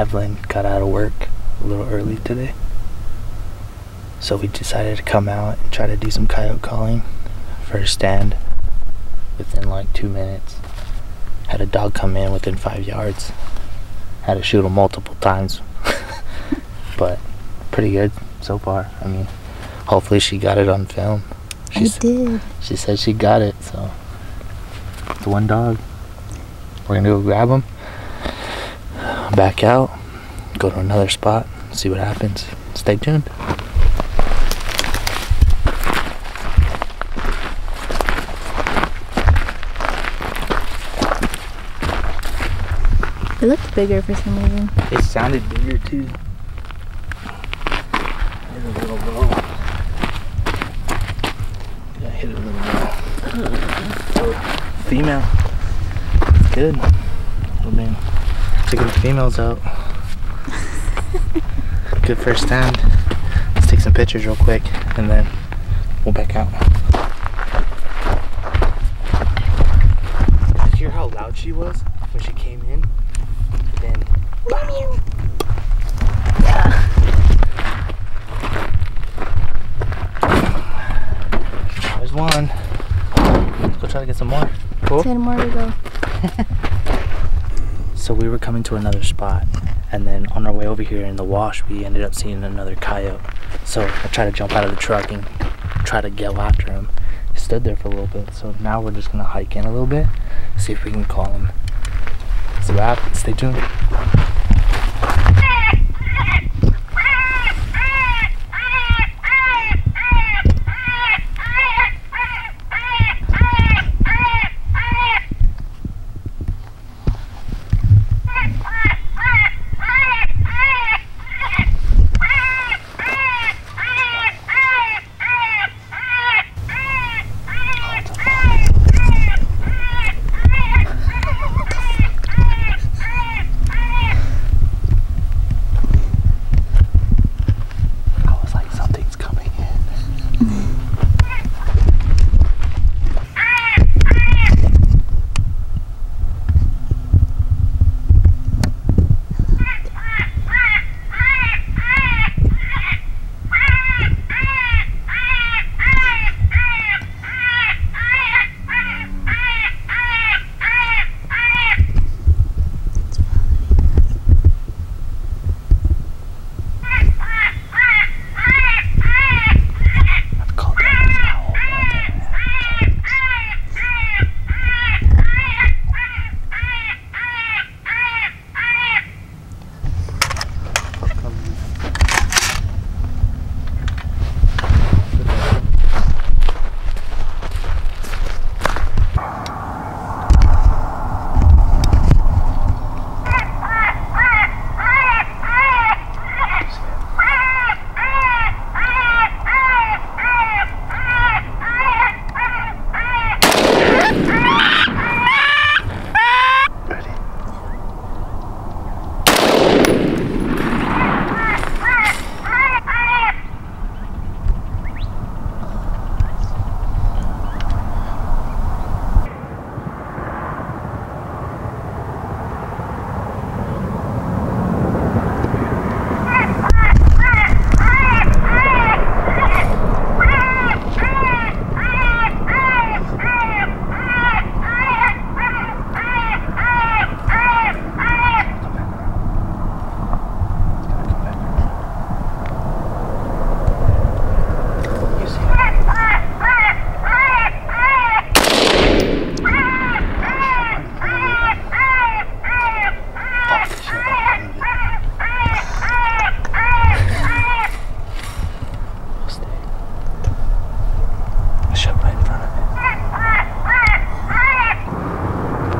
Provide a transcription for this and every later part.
Evelyn got out of work a little early today. So we decided to come out and try to do some coyote calling for a stand within like two minutes. Had a dog come in within five yards. Had to shoot him multiple times. but pretty good so far. I mean, hopefully she got it on film. She, I did. she said she got it, so. The one dog. We're gonna go grab him, back out, go to another spot, see what happens. Stay tuned. It looked bigger for some reason. It sounded bigger too. Hit a little low. Yeah, hit it a little low. Female. Good. Well, man, the females out. Good first stand. Let's take some pictures real quick and then we'll back out. Did you hear how loud she was when she came in? Then There's one. Let's go try to get some more. Cool. Ten more to go. So we were coming to another spot, and then on our way over here in the wash, we ended up seeing another coyote. So I tried to jump out of the truck and try to yell after him. He stood there for a little bit. So now we're just gonna hike in a little bit, see if we can call him. Wrap. Stay tuned.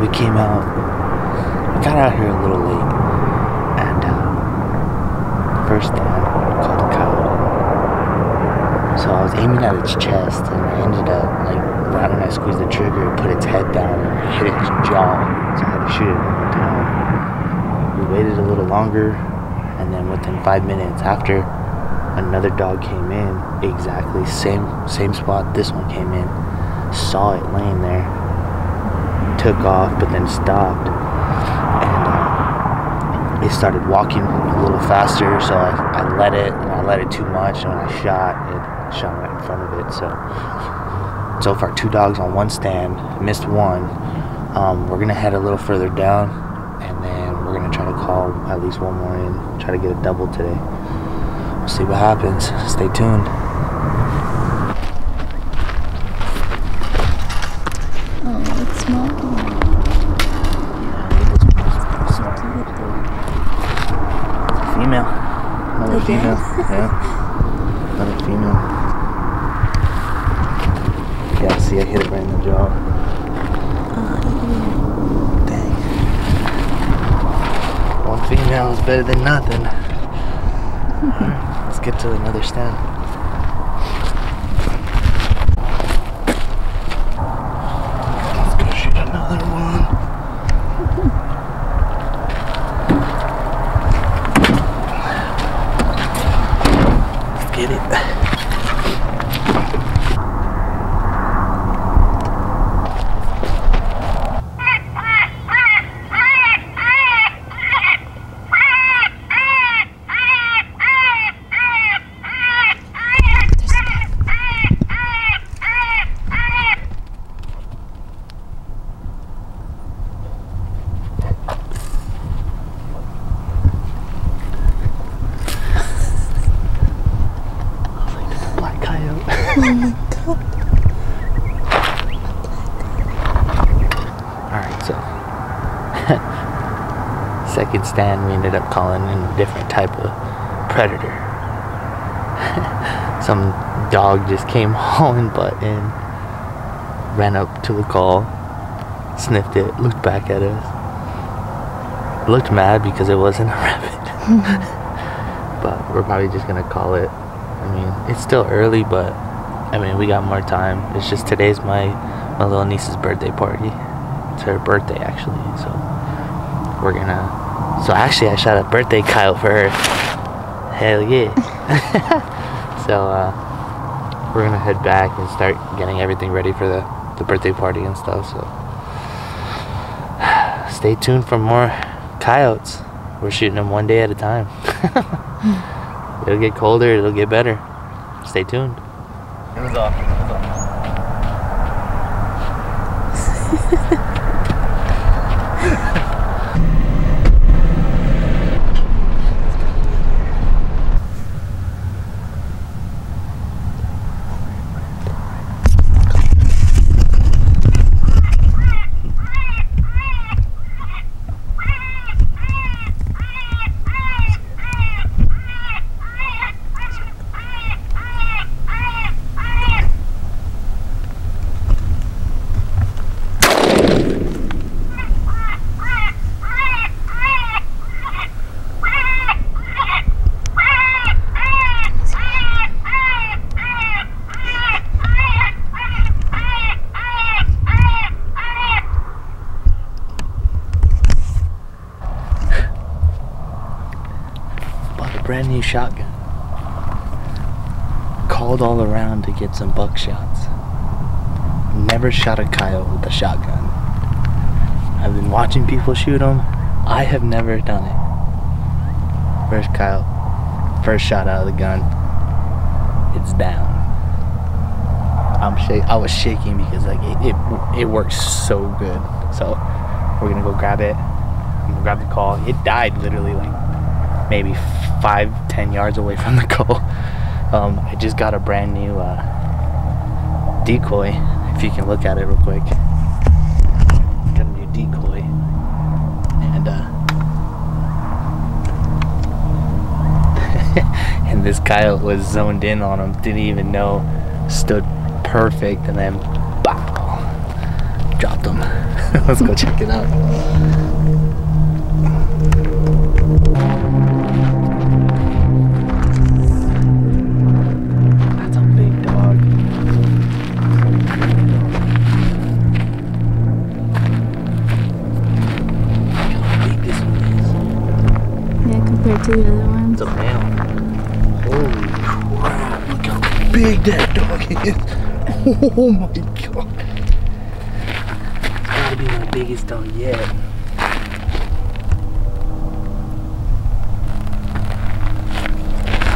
we came out. We got out here a little late, and uh, first dad called a cow. So I was aiming at its chest, and I ended up like right when I squeezed the trigger, put its head down hit its jaw. So I had to shoot it down. We waited a little longer, and then within five minutes after, another dog came in. Exactly same same spot this one came in. Saw it laying there took off, but then stopped, and uh, it started walking a little faster. So I, I let it, and I let it too much, and when I shot, it shot right in front of it. So so far, two dogs on one stand, missed one. Um, we're gonna head a little further down, and then we're gonna try to call at least one more in, try to get a double today. We'll see what happens. Stay tuned. Female. Yeah. Another female. Yeah, see, I hit it right in the jaw. Dang. One female is better than nothing. Alright, let's get to another stand. Let's go shoot another one. Let's get it. Black coyote. Alright, so second stand we ended up calling in a different type of predator. Some dog just came hauling butt in, ran up to the call, sniffed it, looked back at us. Looked mad because it wasn't a rabbit. but we're probably just gonna call it I mean, it's still early, but I mean, we got more time. It's just today's my my little niece's birthday party. It's her birthday actually, so we're gonna. So actually, I shot a birthday coyote for her. Hell yeah! so uh, we're gonna head back and start getting everything ready for the the birthday party and stuff. So stay tuned for more coyotes. We're shooting them one day at a time. It'll get colder, it'll get better. Stay tuned. It was off. It was off. new shotgun. Called all around to get some buckshots. Never shot a coyote with a shotgun. I've been watching people shoot them. I have never done it. First coyote, first shot out of the gun. It's down. I'm shak- I was shaking because like it, it it works so good. So we're gonna go grab it. I'm gonna grab the call. It died literally like maybe five, ten yards away from the goal. Um, I just got a brand new uh, decoy. If you can look at it real quick, got a new decoy, and uh, and this coyote was zoned in on him. Didn't even know. Stood perfect, and then bow, dropped him. Let's go check it out. Compared to the other ones. It's a male. Holy crap! Look how big that dog is. Oh my god. It's gotta be my biggest dog yet.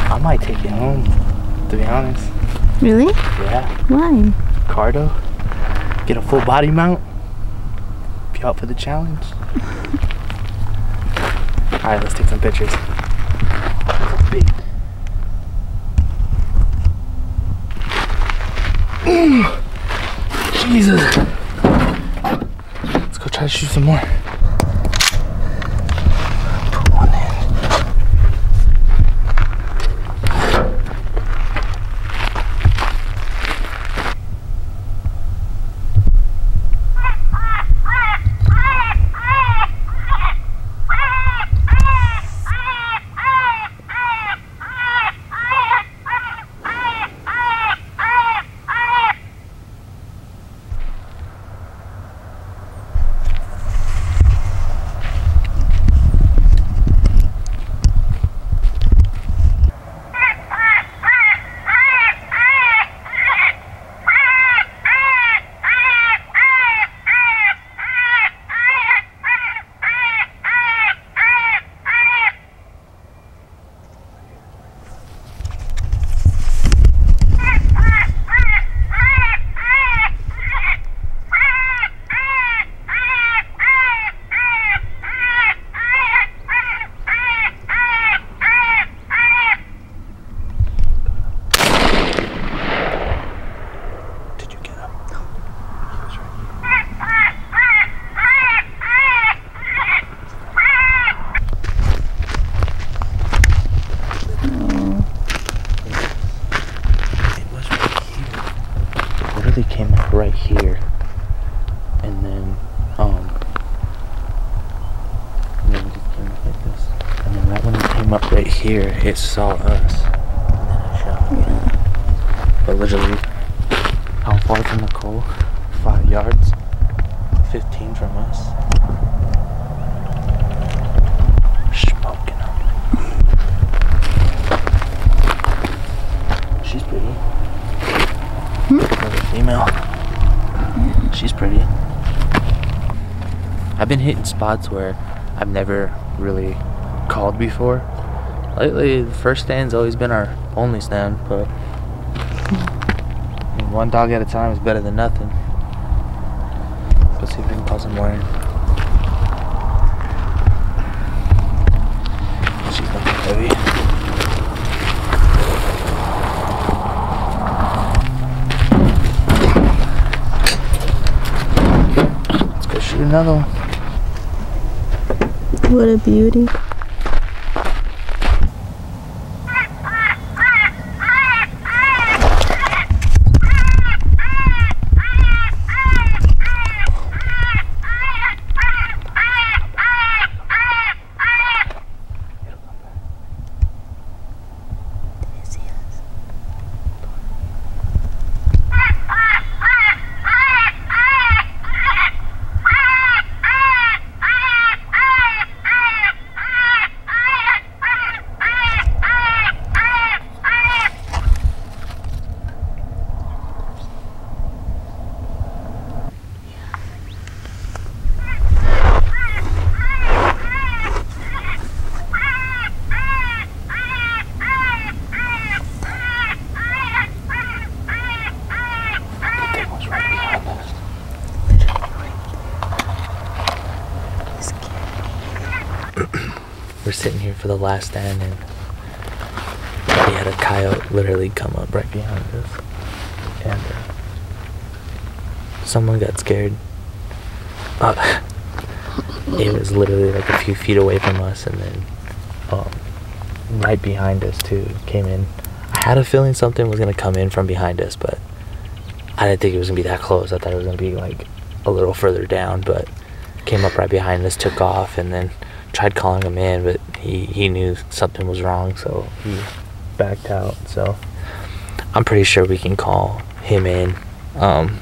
Oh I might take it home, to be honest. Really? Yeah. Why? Cardo. Get a full body mount. Be out for the challenge. Alright, let's take some pictures. Jesus. Let's go try to shoot some more. Put one in. Did you get him? No. He was right here. It was right here. It literally came up right here. And then, um, and then it just came up like this. And then right when it came up right here, it saw us. And then it shot. But literally, how far from the coal? Five yards. 15 from us. Smoking them. She's pretty. Another female. She's pretty. I've been hitting spots where I've never really called before. Lately, the first stand's always been our only stand, but one dog at a time is better than nothing. Let's see if we can call some more. She's looking heavy. Let's go shoot another one. What a beauty. The last stand, and we had a coyote literally come up right behind us, and uh, someone got scared. Uh, it was literally like a few feet away from us, and then um, right behind us too came in. I had a feeling something was gonna come in from behind us, but I didn't think it was gonna be that close. I thought it was gonna be like a little further down, but came up right behind us, took off, and then tried calling him in, but he, he knew something was wrong, so he backed out. So I'm pretty sure we can call him in um,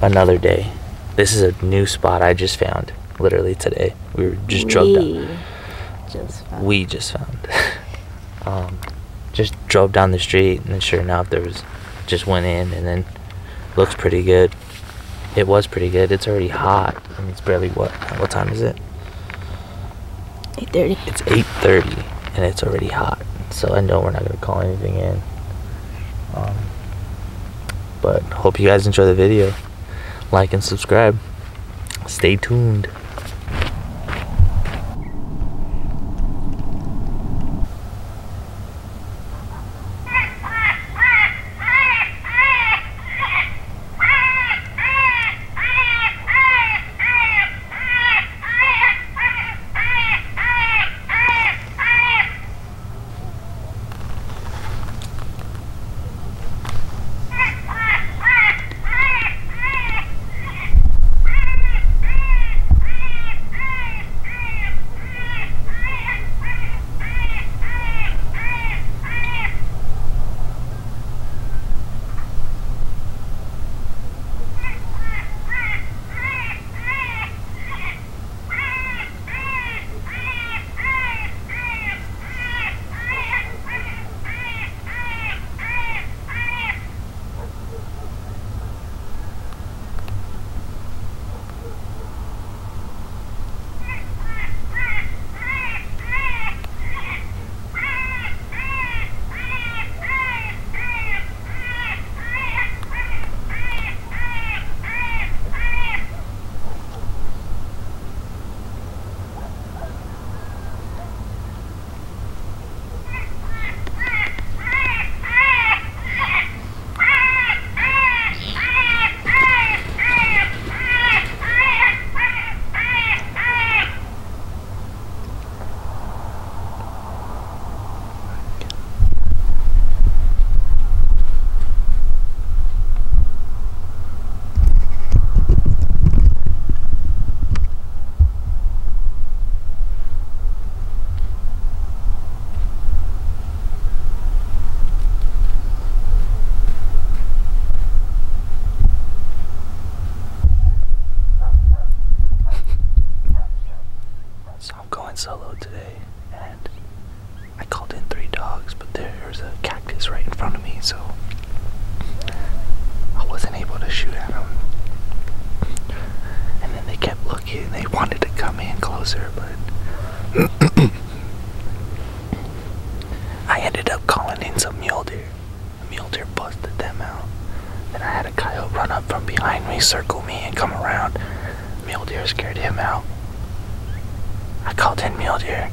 another day. This is a new spot I just found literally today. We were just drugged Wee. out. just found. we just found. um, just drove down the street, and then sure enough, there was just went in, and then looks pretty good. It was pretty good. It's already hot. I mean, it's barely what? What time is it? 8:30. It's 8:30, and it's already hot. So I know we're not gonna call anything in. Um, but hope you guys enjoy the video. Like and subscribe. Stay tuned. They wanted to come in closer, but I ended up calling in some mule deer. The mule deer busted them out. Then I had a coyote run up from behind me, circle me, and come around. Mule deer scared him out. I called in mule deer.